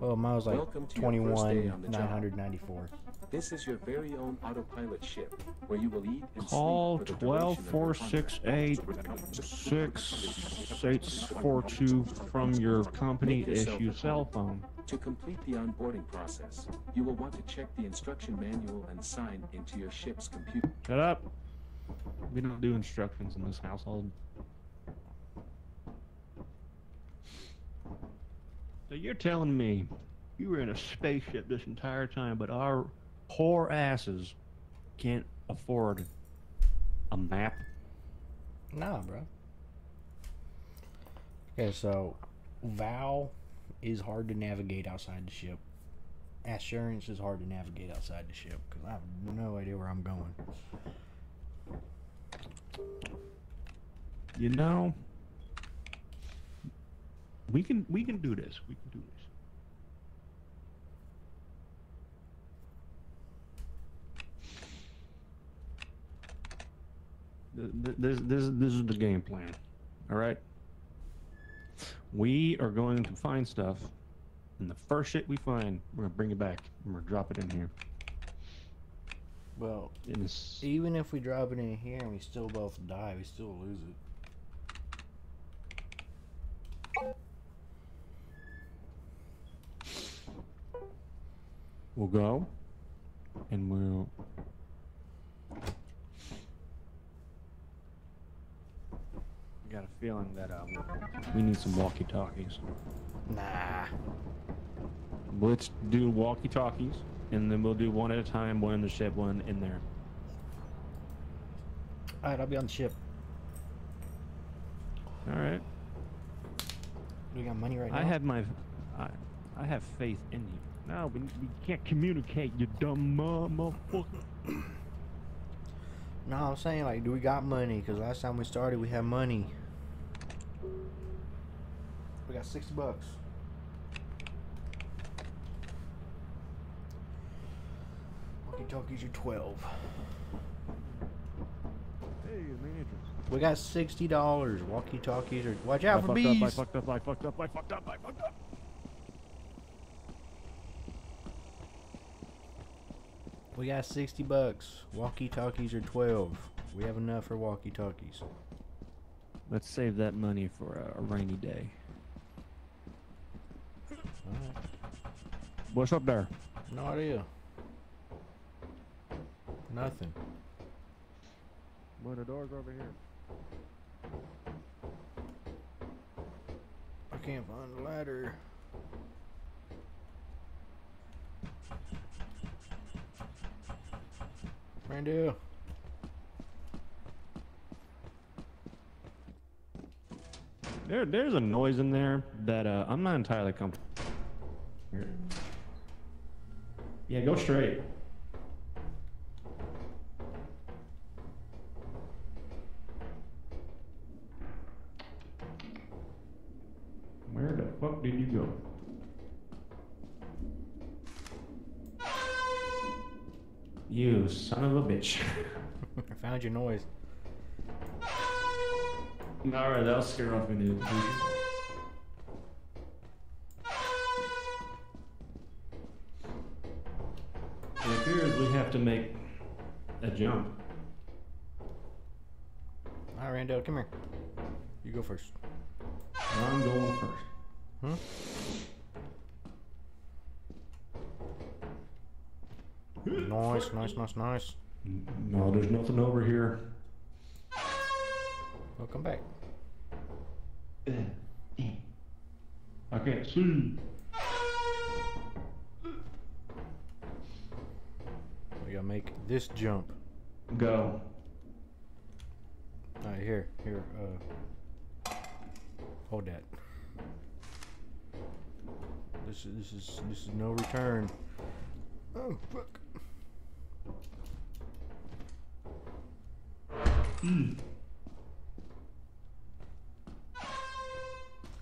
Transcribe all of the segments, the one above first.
Well, mine was like Welcome to your first day on the job. 21,994. This is your very own autopilot ship, where you will eat and Call sleep for the twelve four your six contract. eight six eight four two from your company issue cell phone. To complete the onboarding process, you will want to check the instruction manual and sign into your ship's computer. Shut up. We don't do instructions in this household. So you're telling me you were in a spaceship this entire time, but our poor asses can't afford a map? Nah, bro. Okay, so Vow is hard to navigate outside the ship. Assurance is hard to navigate outside the ship because I have no idea where I'm going. You know, we can we can do this. We can do this. Th- th- This this this is the game plan. All right. We are going to find stuff, and the first shit we find, we're gonna bring it back and we're gonna drop it in here. Well, it's, even if we drop it in here and we still both die, we still lose it. We'll go, and we'll I got a feeling that um, we need some walkie-talkies. Nah. Let's do walkie-talkies, and then we'll do one at a time, one in the ship, one in there. Alright, I'll be on the ship. All right. We got money right now. I have my, I, I have faith in you. No, we, we can't communicate, you dumb motherfucker. No, I'm saying like, do we got money? Because last time we started, we had money. We got sixty bucks. Walkie talkies are twelve. Hey, manager. We got sixty dollars. Walkie talkies are. Watch out I for fucked bees. up, I fucked up, I fucked up, I fucked up, I fucked up. We got sixty bucks. Walkie talkies are twelve. We have enough for walkie talkies. Let's save that money for a, a rainy day. Alright. What's up there? No idea. Nothing. Well, the door's over here. I can't find the ladder. Randall. There, there's a noise in there that uh, I'm not entirely comfortable. Yeah, go straight. Bitch. I found your noise. Alright, that'll scare off of the It appears we have to make a jump. Alright, Randall, come here. You go first. I'm going first. Hmm? Huh? Nice, nice, nice, nice. No, there's nothing over here. Well, come back. I can't see. We gotta make this jump. Go. Alright, here, here, uh. Hold that. This is, this is, this is no return. Oh, fuck. Hmm.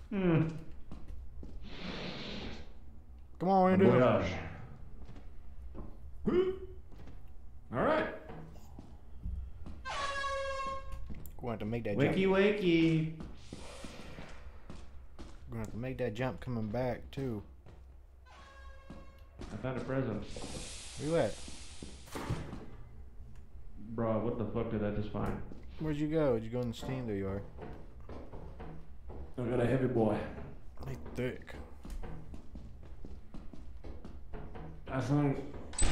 Hmm. Come on, Randall. Voyage. All right. Gonna have to make that Wakey, jump. wakey. Gonna have to make that jump coming back too. I found a present. Where you at? Bro, what the fuck did I just find? Where'd you go? Did you go in the steam? There you are. I got a heavy boy. They thick. I think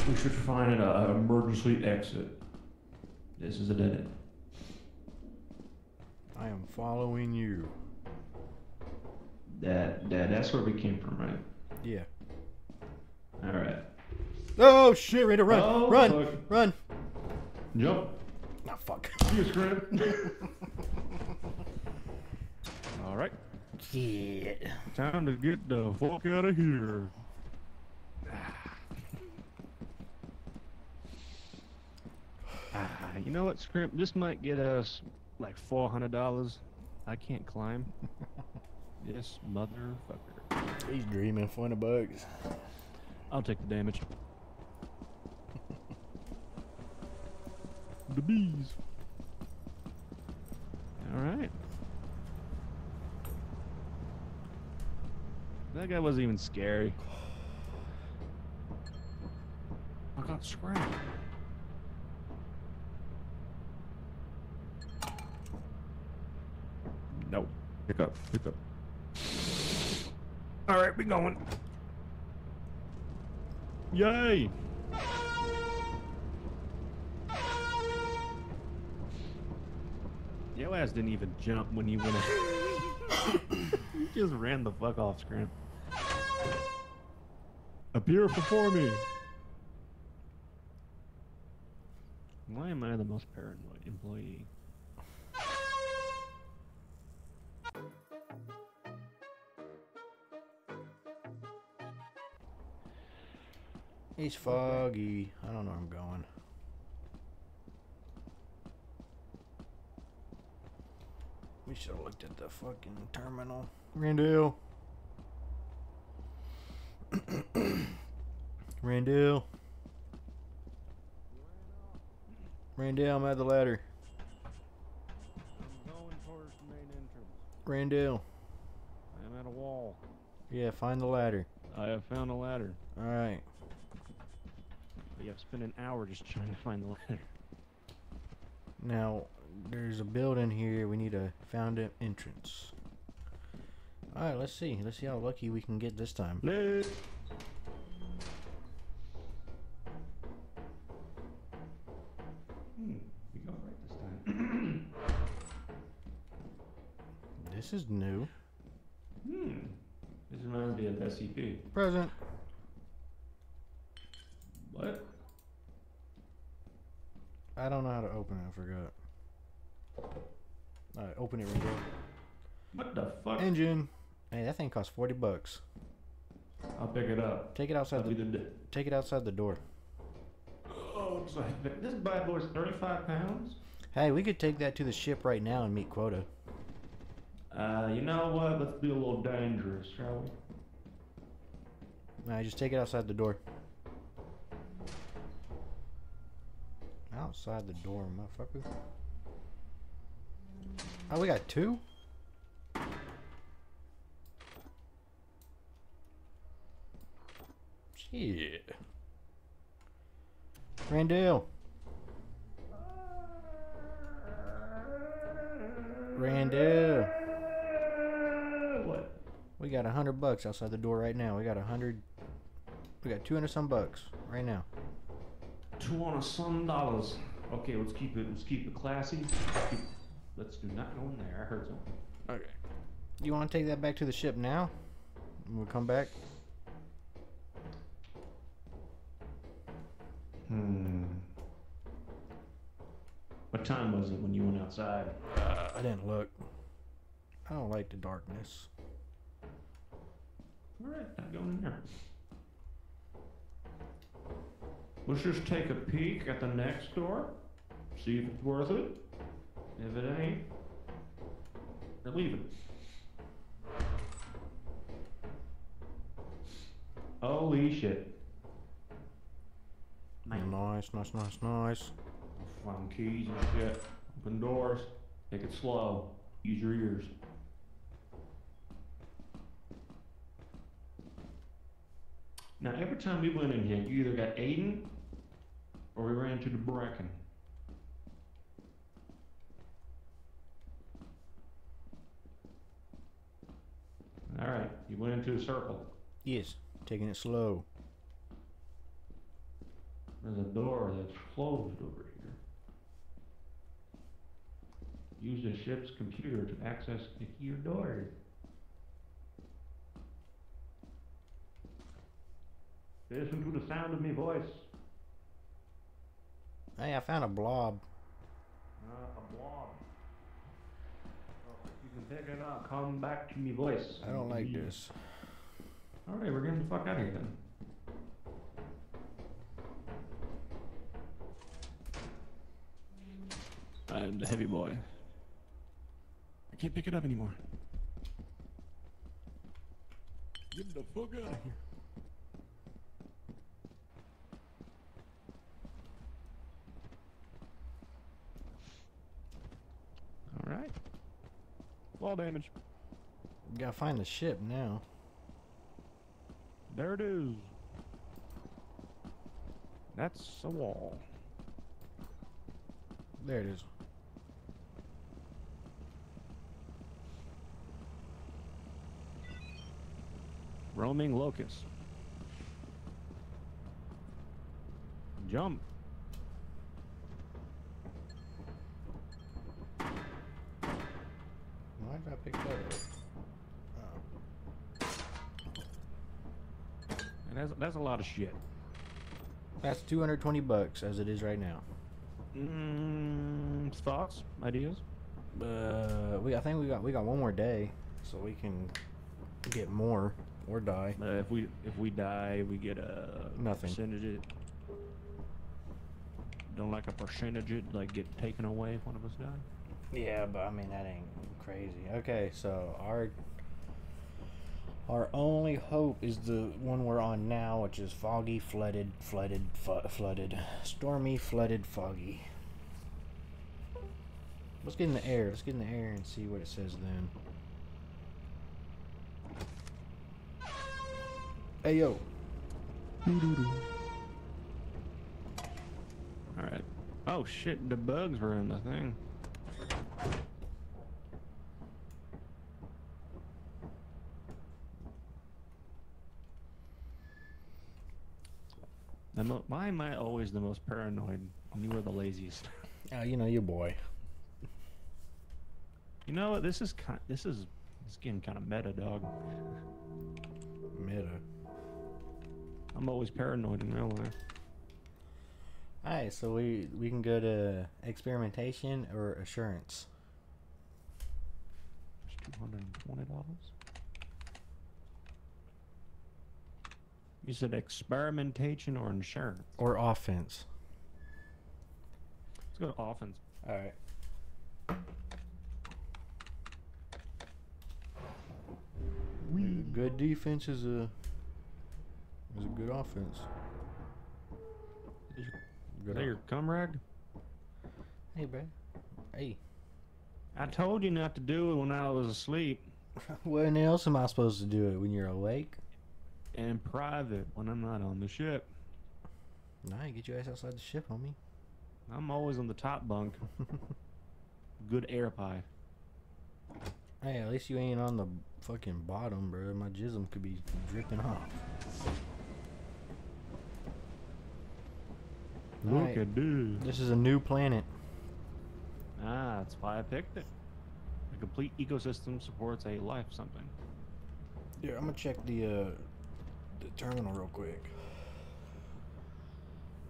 we should find an uh, emergency exit. This is a dead end. I am following you. That, that, that's where we came from, right? Yeah. All right. Oh shit! Ready to run! Oh, run! fuck. Run! Jump. Oh fuck. You scram. All right. Shit. Time to get the fuck out of here. Ah, you know what, Skrimp? This might get us like four hundred dollars. I can't climb. this motherfucker. He's dreaming. Four hundred bucks. I'll take the damage. Bees. All right. That guy wasn't even scary. I got scrambled. No. Pick up. Pick up. All right, we going. Yay! Your ass didn't even jump when you went. you just ran the fuck off, Scram. Appear before me. Why am I the most paranoid employee? He's foggy. I don't know where I'm going. We should have looked at the fucking terminal. Randall. Randall. Randall, I'm at the ladder. I'm going towards the main entrance. Randall. I'm at a wall. Yeah, find the ladder. I have found a ladder. Alright. But you have spent an hour just trying to find the ladder. Now, there's a building here. We need a found an entrance. Alright, let's see. Let's see how lucky we can get this time. Let Hmm, we got right this time. This is new. hmm. This reminds me of SCP. Present. What? I don't know how to open it. I forgot. Alright, open it, Randall. What the fuck? Engine. Hey, that thing costs 40 bucks. I'll pick it up. Take it outside That'll the the. take it outside the door. Oh, it's like this bad boy's thirty-five pounds. Hey, we could take that to the ship right now and meet quota. Uh, you know what? Let's be a little dangerous, shall we? Nah, just take it outside the door. Outside the door, motherfucker. Oh, we got two? Shit. Randall. Randall. What? We got a hundred bucks outside the door right now. We got a hundred. We got two hundred some bucks right now. Two hundred some dollars. Okay, let's keep it. Let's keep it classy. Let's, keep, let's do not go in there. I heard something. Okay. You want to take that back to the ship now? And we'll come back. Hmm. What time was it when you went outside? Uh, I didn't look. I don't like the darkness. All right, I'm going in there. Let's just take a peek at the next door. See if it's worth it. If it ain't, then leave it. Holy shit. Man. Nice, nice, nice, nice. Find keys and shit. Open doors. Take it slow. Use your ears. Now, every time we went in here, you either got Aiden or we ran into the Bracken. All right, you went into a circle. Yes, taking it slow. There's a door that's closed over here. Use the ship's computer to access the key door. Listen to the sound of my voice. Hey, I found a blob. Uh, a blob. You can pick it up. Come back to me voice. I don't like this. Alright, we're getting the fuck out of here then. I'm the heavy boy. I can't pick it up anymore. Get the fuck out of here. Alright. Wall damage. We gotta find the ship now. There it is. That's a wall. There it is. Roaming locust. Jump. Why did I pick that up? Oh. And that's, that's a lot of shit. That's 220 bucks as it is right now. Mm, thoughts? Ideas? Uh, we I think we got we got one more day, so we can get more or die. Uh, if we if we die, we get a Nothing. percentage. It. Don't like a percentage it like get taken away if one of us die. Yeah, but I mean that ain't crazy. Okay, so our our only hope is the one we're on now, which is foggy, flooded, flooded, fu- flooded, stormy, flooded, foggy. Let's get in the air. Let's get in the air and see what it says then. Hey yo. All right. Oh shit! The bugs were in the thing. Why am I always the most paranoid? And you are the laziest. Uh, you know your boy. You know what? This is kind. This is. It's getting kind of meta, dog. Meta. I'm always paranoid in real life. Alright, so we we can go to experimentation or assurance. It's two hundred and twenty dollars. You said experimentation or insurance? Or offense. Let's go to offense. Alright. Good defense is a is a good offense. Is, your, is Good that o- your cum rag? Hey, bro. Hey. I told you not to do it when I was asleep. when else am I supposed to do it? When you're awake? In private when I'm not on the ship. Nah, you get your ass outside the ship, homie. I'm always on the top bunk. Good air pie. Hey, at least you ain't on the fucking bottom, bro. My jism could be dripping off. Look Alright. at this. This is a new planet. Ah, that's why I picked it. A complete ecosystem supports a life something. Here, I'm gonna check the uh, the terminal real quick.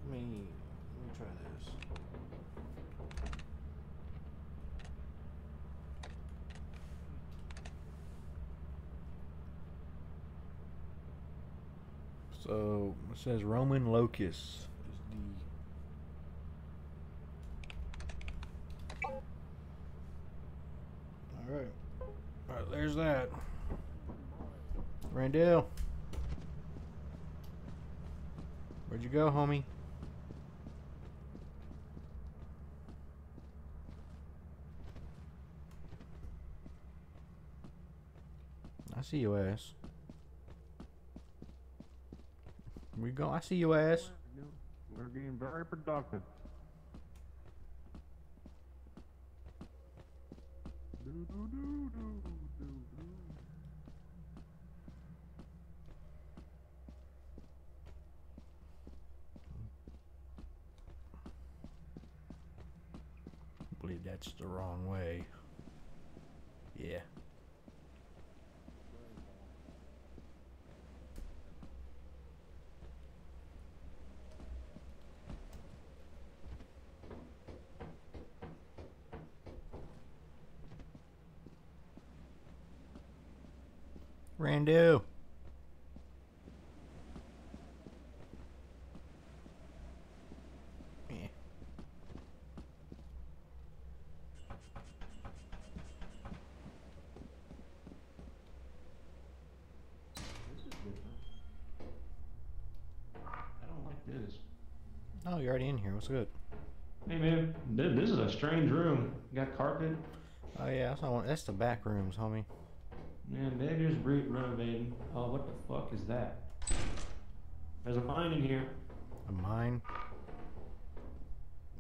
Let me let me try this. So it says Roman the. All right, all right. There's that. Randall. Where'd you go, homie? I see your ass. We go. I see your ass. We're getting very productive. I that's the wrong way. Yeah. Randu. Yeah. I don't like this. Oh, you're already in here. What's good? Hey man, th- this is a strange room. Got carpet. Oh yeah, that's, not one, that's the back rooms, homie. Man, they're just re- renovating. Oh, what the fuck is that? There's a mine in here. A mine.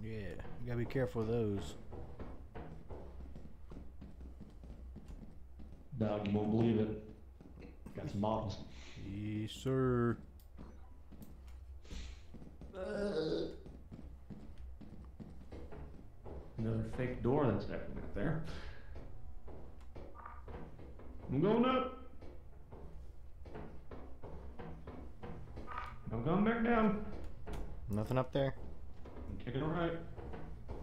Yeah, you gotta be careful of those. Dog, you won't believe it. Got some bottles. Yes, sir. Another fake door that's definitely not there. I'm going up. I'm going back down. Nothing up there. I'm kicking it right.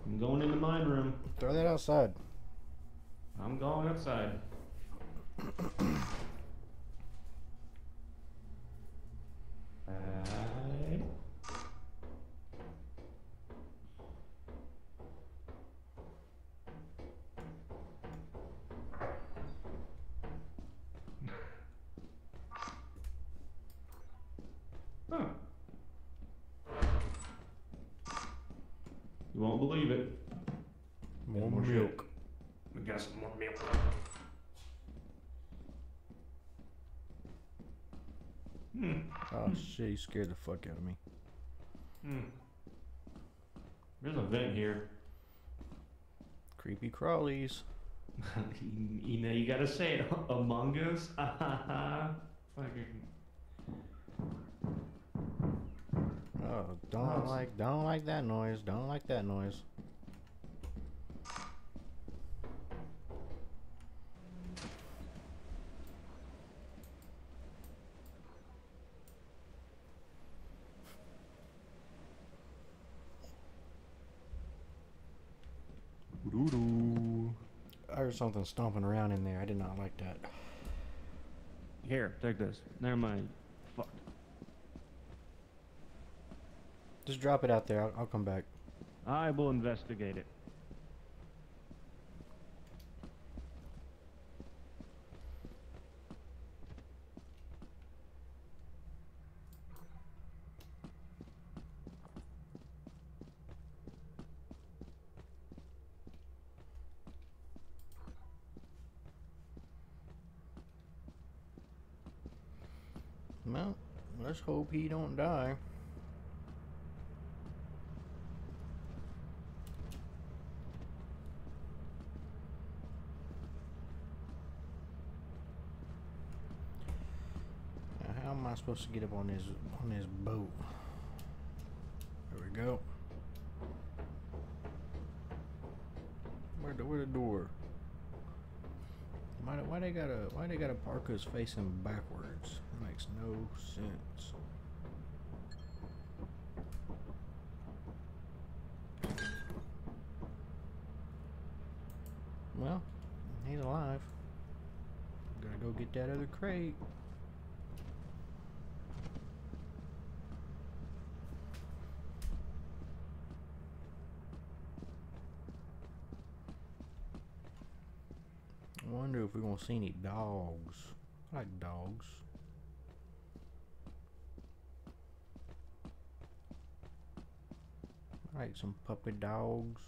I'm going in the mine room. Throw that outside. I'm going outside. Right. Huh. You won't believe it. More, More shit. milk. We got some more milk. Hmm. Oh shit, you scared the fuck out of me. Hmm. There's a vent here. Creepy crawlies. you know, you gotta say it. Among Us. Fucking. Oh, don't it's- like, don't like that noise. Don't like that noise. I heard something stomping around in there. I did not like that. Here, take this. Never mind. Fuck. Just drop it out there. I'll, I'll come back. I will investigate it. Well, let's hope he don't die. Now, how am I supposed to get up on this on this boat? There we go. Where the where the door? Why, why they gotta why they gotta park us facing backwards? Makes no sense. Well, he's alive. Gotta go get that other crate. I wonder if we're gonna see any dogs. I like dogs. Like some puppy dogs.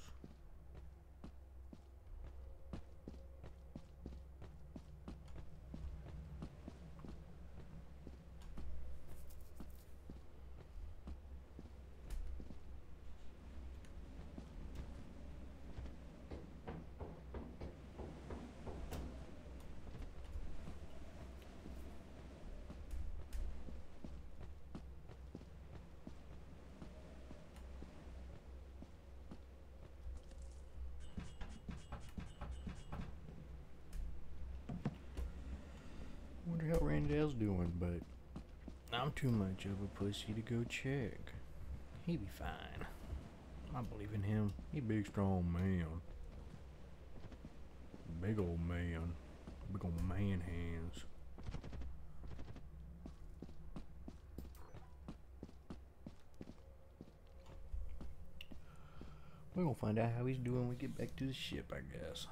How Randall's doing, but I'm too much of a pussy to go check. He be fine. I believe in him. He big strong man. Big old man. Big old man hands. We're gonna find out how he's doing when we get back to the ship, I guess.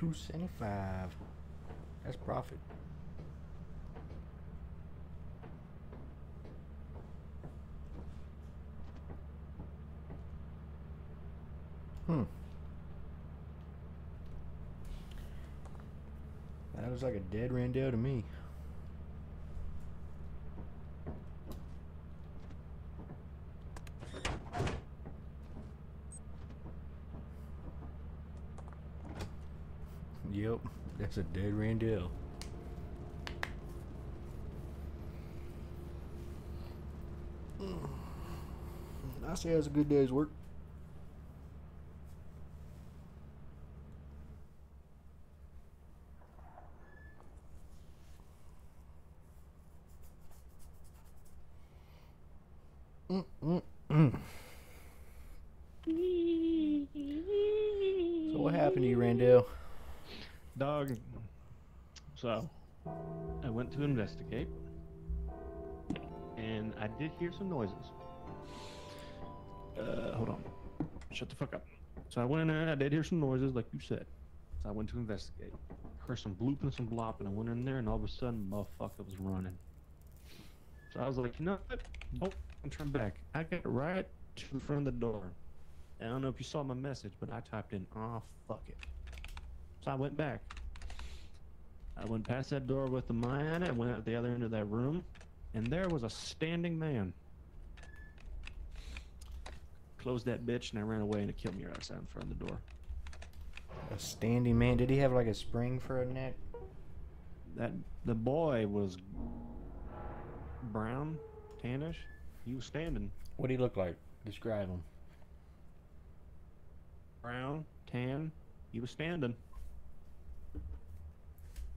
Two seventy five. That's profit. Hmm. That was like a dead Randall to me. That's a dead Randall. I say that's a good day's work. Mm, mm, mm. So what happened to you, Randall? Dog. So, I went to investigate, and I did hear some noises. Uh, hold on. Shut the fuck up. So I went in there, I did hear some noises, like you said. So I went to investigate. Heard some blooping and some blopping. I went in there, and all of a sudden, motherfucker was running. So I was like, you know what? Nope. And turn back. I got right to the front of the door. I don't know if you saw my message, but I typed in, oh, fuck it. So I went back. I went past that door with the man. I went out the other end of that room, and there was a standing man. Closed that bitch, and I ran away, and it killed me right outside in front of the door. A standing man. Did he have like a spring for a neck? That the boy was brown, tannish. He was standing. What would he look like? Describe him. Brown, tan. He was standing.